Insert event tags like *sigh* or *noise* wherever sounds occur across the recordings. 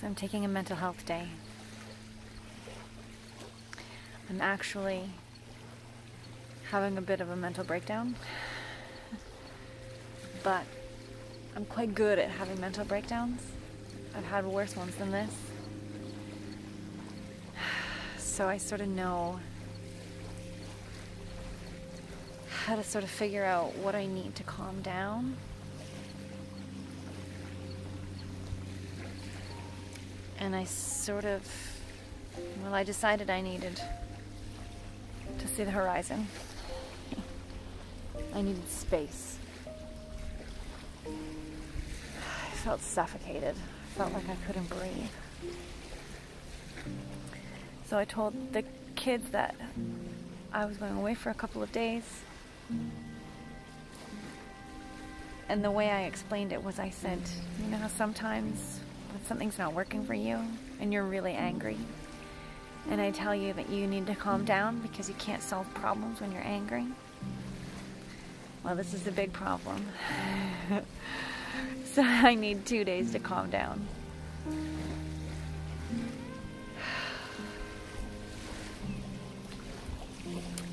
So I'm taking a mental health day. I'm actually having a bit of a mental breakdown. But I'm quite good at having mental breakdowns. I've had worse ones than this. So I sort of know how to sort of figure out what I need to calm down. And I sort of, well, I decided I needed to see the horizon. I needed space. I felt suffocated. I felt like I couldn't breathe. So I told the kids that I was going away for a couple of days. And the way I explained it was I said, you know sometimes when something's not working for you and you're really angry, and I tell you that you need to calm down because you can't solve problems when you're angry? Well, this is a big problem. *laughs* so I need two days to calm down.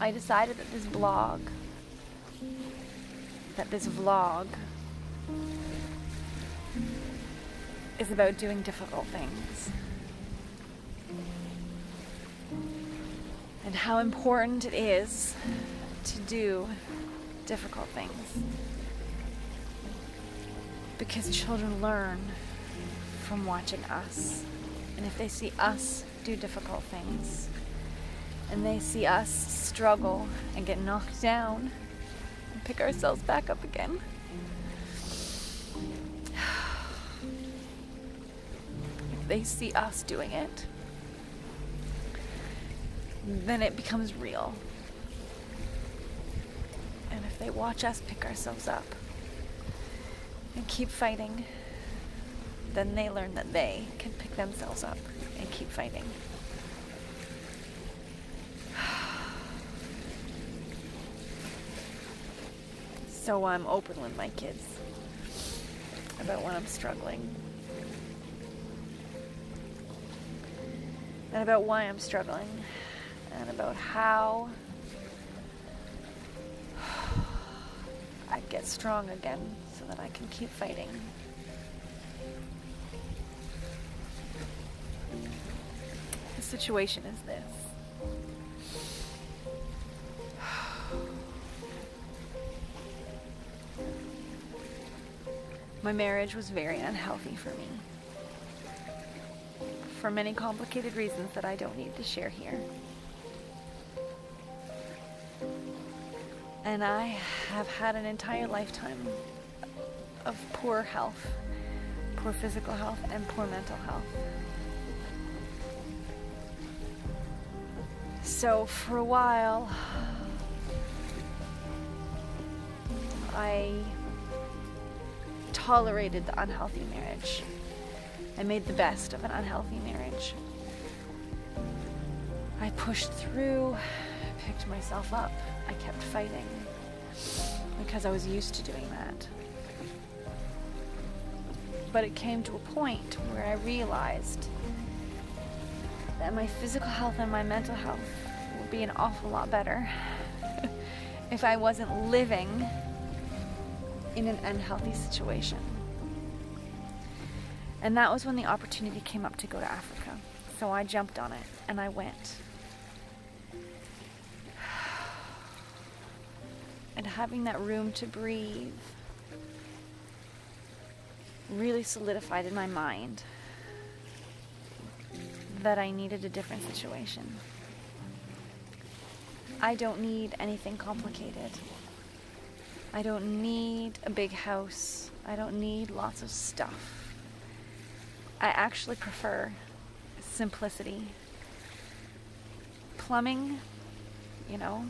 I decided that this blog, that this vlog, is about doing difficult things. And how important it is to do difficult things. Because children learn from watching us. And if they see us do difficult things, and they see us struggle and get knocked down and pick ourselves back up again. They see us doing it, then it becomes real. And if they watch us pick ourselves up and keep fighting, then they learn that they can pick themselves up and keep fighting. *sighs* So I'm open with my kids about when I'm struggling. And about why I'm struggling. And about how I get strong again so that I can keep fighting. The situation is this. *sighs* My marriage was very unhealthy for me. For many complicated reasons that I don't need to share here. And I have had an entire lifetime of poor health, poor physical health, and poor mental health. So for a while, I tolerated the unhealthy marriage. I made the best of an unhealthy marriage. I pushed through, picked myself up. I kept fighting because I was used to doing that. But it came to a point where I realized that my physical health and my mental health would be an awful lot better *laughs* if I wasn't living in an unhealthy situation. And that was when the opportunity came up to go to Africa. So I jumped on it and I went. *sighs* And having that room to breathe really solidified in my mind that I needed a different situation. I don't need anything complicated. I don't need a big house. I don't need lots of stuff. I actually prefer simplicity. Plumbing, you know,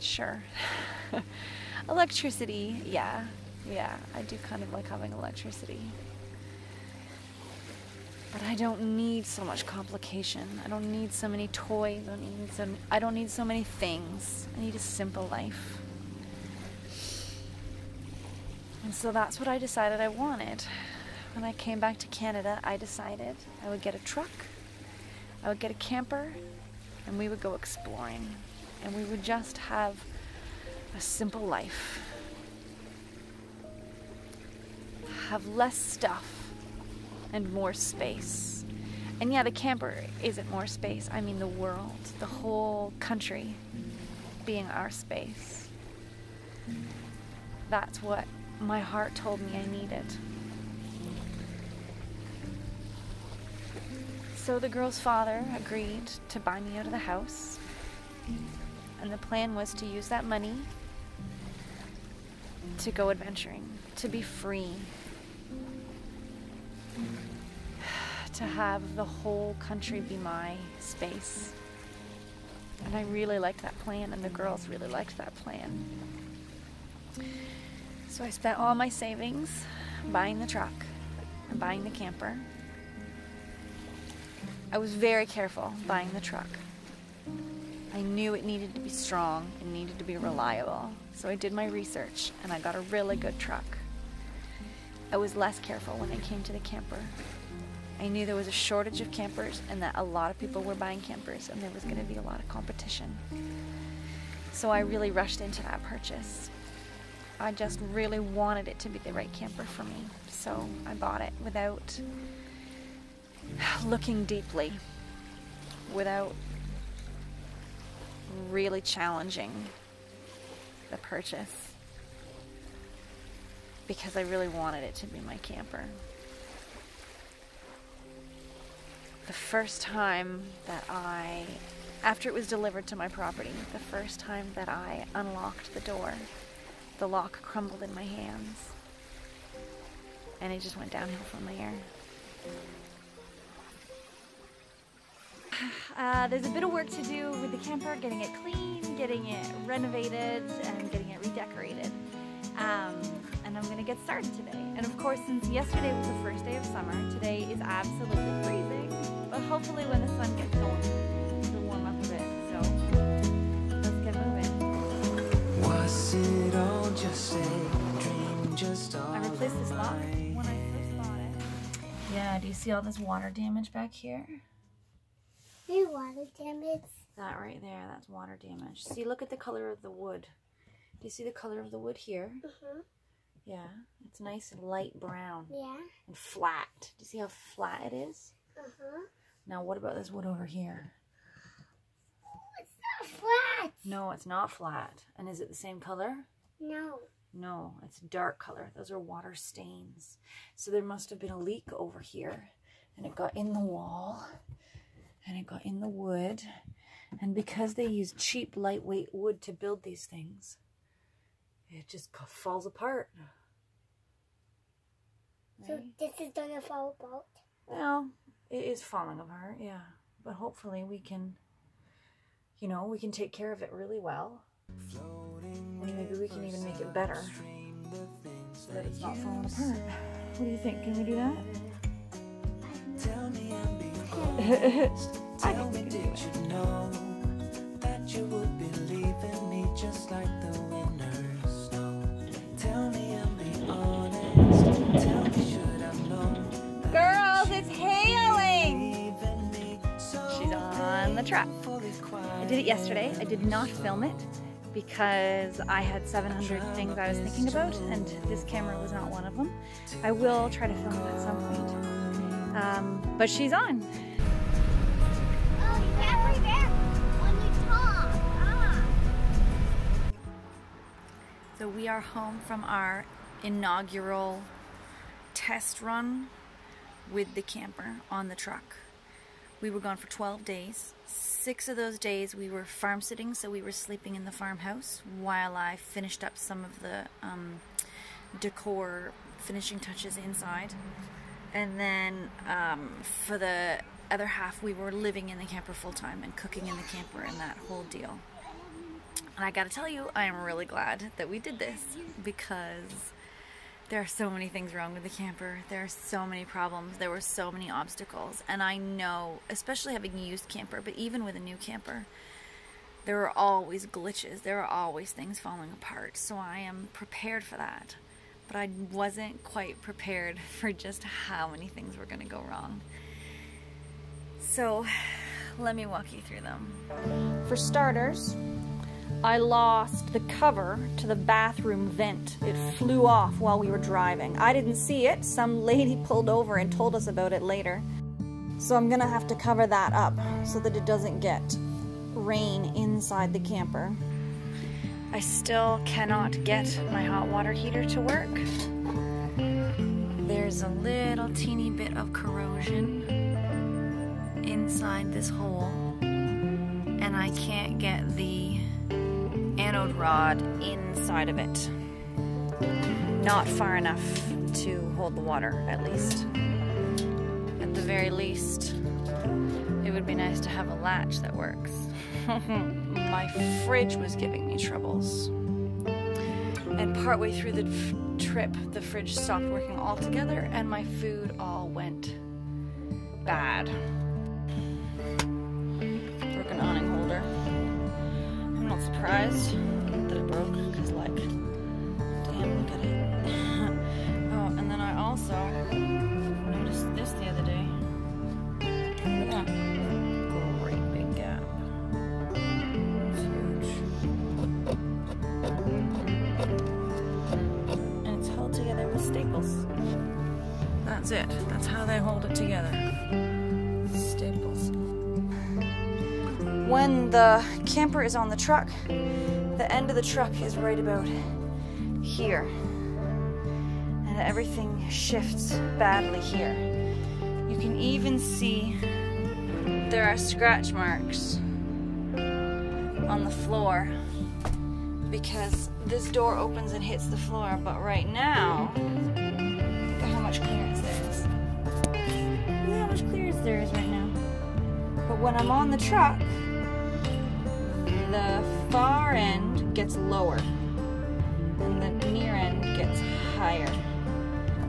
sure. *laughs* electricity, yeah, yeah, I do kind of like having electricity. But I don't need so much complication. I don't need so many toys. I don't need so, I don't need so many things. I need a simple life. And so that's what I decided I wanted when I came back to Canada, I decided I would get a truck, I would get a camper, and we would go exploring. And we would just have a simple life. Have less stuff and more space. And yeah, the camper isn't more space. I mean, the world, the whole country being our space. That's what my heart told me I needed. So the girl's father agreed to buy me out of the house. And the plan was to use that money to go adventuring, to be free, *sighs* to have the whole country be my space. And I really liked that plan, and the girls really liked that plan. So I spent all my savings buying the truck and buying the camper. I was very careful buying the truck. I knew it needed to be strong, it needed to be reliable. So I did my research and I got a really good truck. I was less careful when it came to the camper. I knew there was a shortage of campers and that a lot of people were buying campers and there was going to be a lot of competition. So I really rushed into that purchase. I just really wanted it to be the right camper for me. So I bought it without looking deeply, without really challenging the purchase because I really wanted it to be my camper. the first time that I, after it was delivered to my property, the first time that I unlocked the door, the lock crumbled in my hands. And it just went downhill from there. Uh, there's a bit of work to do with the camper, getting it clean, getting it renovated, and getting it redecorated. Um, and I'm gonna get started today. And of course, since yesterday was the first day of summer, today is absolutely freezing. But hopefully when the sun gets going, it'll warm up a bit. So let's get moving. Was it all just a dream, just all I replaced this lock when I first bought it. Yeah, do you see all this water damage back here? Hey, water damage. That right there, that's water damage. See, look at the color of the wood. Do you see the color of the wood here? Uh huh. Yeah, it's nice and light brown. Yeah. And flat. Do you see how flat it is? Uh huh. Now, what about this wood over here? Oh, It's not flat. No, it's not flat. And is it the same color? No. No, it's dark color. Those are water stains. So there must have been a leak over here. And it got in the wall. And it got in the wood. And because they use cheap, lightweight wood to build these things, it just falls apart. So this is gonna fall apart. Well, it is falling apart, yeah. But hopefully we can, you know, we can take care of it really well. And maybe we can even make it better so that it's not falling apart. What do you think? Can we do that? *laughs* I think we can do it. That you would be leaving me just like the winter snow. Tell me, honest? Tell me, should I know? Girls, it's hailing! She's on the truck. I did it yesterday. I did not film it because I had 700 things I was thinking about, and this camera was not one of them. I will try to film it at some point. Um, but she's on. So we are home from our inaugural test run with the camper on the truck. We were gone for 12 days. Six of those days we were farm sitting, so we were sleeping in the farmhouse while I finished up some of the um, decor finishing touches inside. And then um, for the other half, we were living in the camper full time and cooking in the camper and that whole deal. And I gotta tell you, I am really glad that we did this because there are so many things wrong with the camper. There are so many problems. There were so many obstacles. And I know, especially having used camper, but even with a new camper, there are always glitches. There are always things falling apart. So I am prepared for that. but I wasn't quite prepared *laughs* for just how many things were gonna go wrong. So let me walk you through them. For starters, I lost the cover to the bathroom vent. It flew off while we were driving. I didn't see it. Some lady pulled over and told us about it later. So I'm gonna have to cover that up so that it doesn't get rain inside the camper. I still cannot get my hot water heater to work. There's a little teeny bit of corrosion inside this hole and I can't get the anode rod inside of it. Not far enough to hold the water, at least. At the very least, it would be nice to have a latch that works. *laughs* My fridge was giving me troubles. And partway through the trip, the fridge stopped working altogether and my food all went bad. Awning holder. I'm not surprised that it broke because, like, damn, look at it. *laughs* oh, and then I also noticed this the other day. Look at that. Great big gap. It's huge. And it's held together with staples. That's it. That's how they hold it together. When the camper is on the truck, the end of the truck is right about here. And everything shifts badly here. You can even see there are scratch marks on the floor because this door opens and hits the floor, but right now, look at how much clearance there is. Look at how much clearance there is right now. But when I'm on the truck, the far end gets lower and the near end gets higher.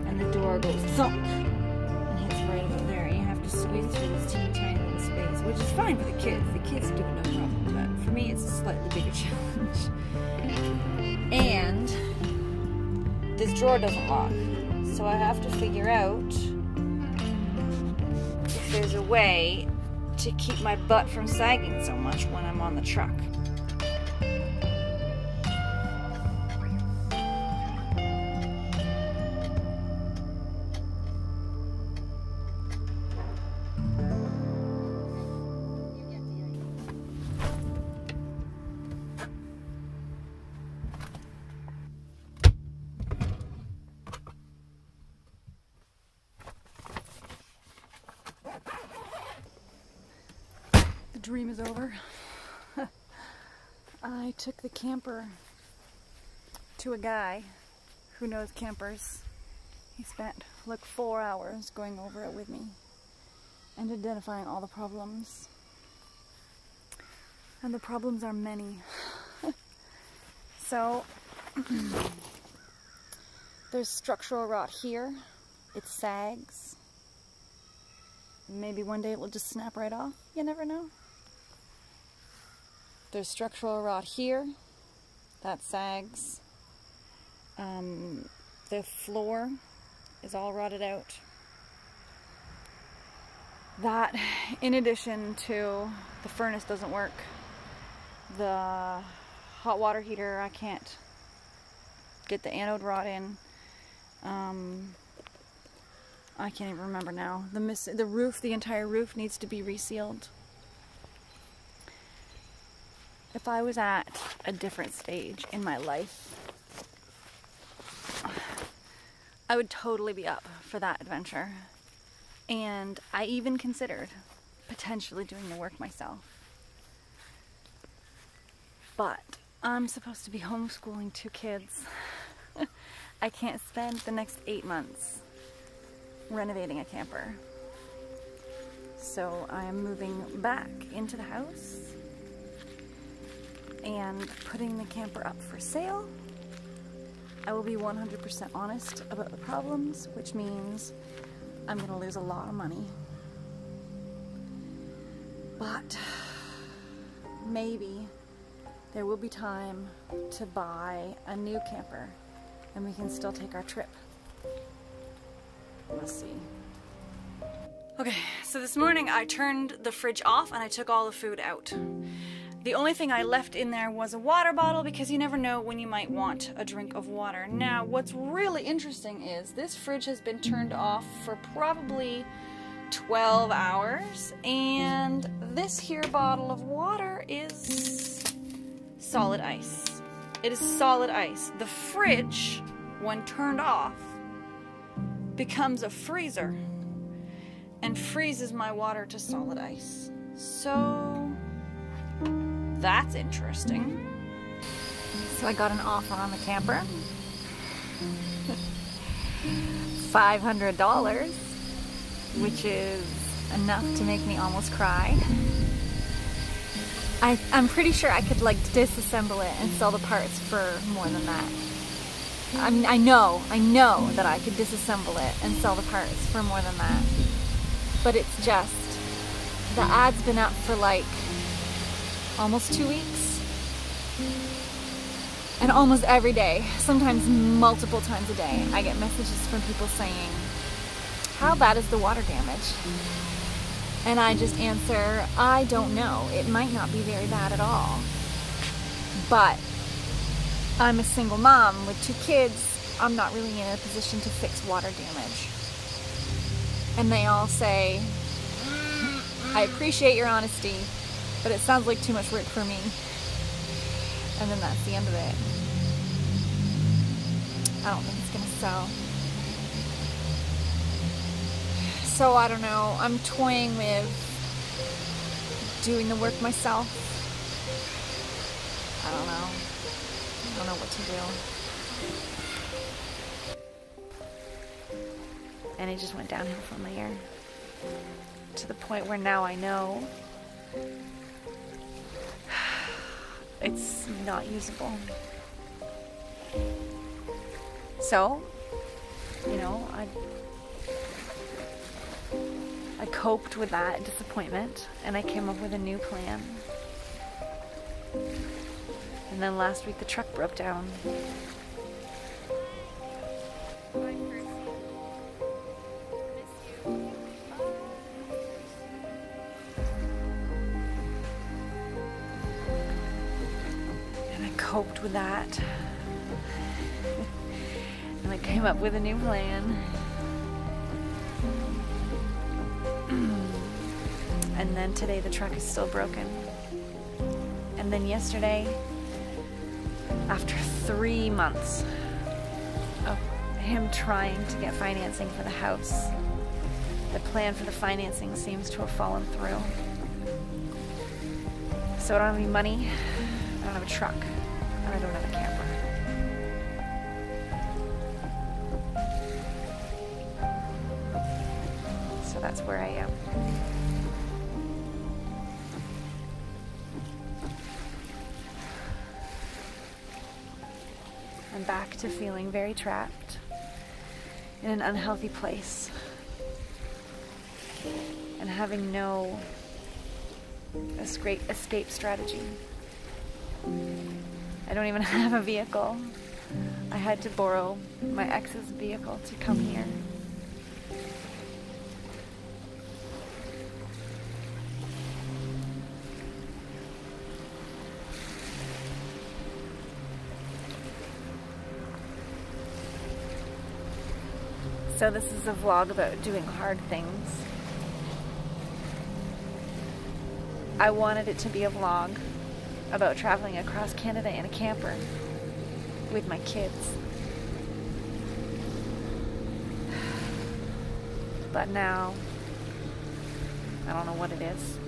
And the door goes thunk and hits right about there. And you have to squeeze through this teeny tiny little space, which is fine for the kids. The kids do it no problem, but for me it's a slightly bigger *laughs* challenge. And this drawer doesn't lock. So I have to figure out if there's a way to keep my butt from sagging so much when I'm on the truck. Dream is over. *laughs* I took the camper to a guy who knows campers. He spent like four hours going over it with me and identifying all the problems. And the problems are many. *laughs* so, *clears throat* there's structural rot here. It sags. Maybe one day it will just snap right off. You never know. There's structural rot here. That sags. Um, the floor is all rotted out. That, in addition to the furnace doesn't work, the hot water heater, I can't get the anode rod in. Um, I can't even remember now. The the roof, the entire roof needs to be resealed. If I was at a different stage in my life, I would totally be up for that adventure. And I even considered potentially doing the work myself. But I'm supposed to be homeschooling two kids. *laughs* I can't spend the next eight months renovating a camper. So I am moving back into the house and putting the camper up for sale. I will be 100% honest about the problems, which means I'm going to lose a lot of money. But maybe there will be time to buy a new camper and we can still take our trip. Let's see. Okay, so this morning I turned the fridge off and I took all the food out. The only thing I left in there was a water bottle because you never know when you might want a drink of water. Now, what's really interesting is this fridge has been turned off for probably 12 hours, and this here bottle of water is solid ice. It is solid ice. The fridge, when turned off, becomes a freezer and freezes my water to solid ice. So that's interesting. So I got an offer on the camper. $500, which is enough to make me almost cry. I, I'm pretty sure I could like disassemble it and sell the parts for more than that. I mean, I know, I know that I could disassemble it and sell the parts for more than that. But it's just, the ad's been up for like almost two weeks. And almost every day, sometimes multiple times a day, I get messages from people saying, How bad is the water damage? And I just answer, I don't know. It might not be very bad at all. But I'm a single mom with two kids. I'm not really in a position to fix water damage. And they all say, mm, I appreciate your honesty, but it sounds like too much work for me. And then that's the end of it. I don't think it's gonna sell. So I don't know. I'm toying with doing the work myself. I don't know. I don't know what to do. And it just went downhill from there. To the point where now I know it's not usable. So, you know, I I coped with that disappointment and I came up with a new plan. And then last week the truck broke down. And I came up with a new plan. *clears throat* and then today the truck is still broken. And then yesterday, after three months of him trying to get financing for the house, the plan for the financing seems to have fallen through. So I don't have any money, I don't have a truck, I don't have a camper. So that's where I am. I'm back to feeling very trapped in an unhealthy place and having no escape strategy. I don't even *laughs* have a vehicle. I had to borrow my ex's vehicle to come here. So this is a vlog about doing hard things. I wanted it to be a vlog about traveling across Canada in a camper with my kids. *sighs* But now, I don't know what it is.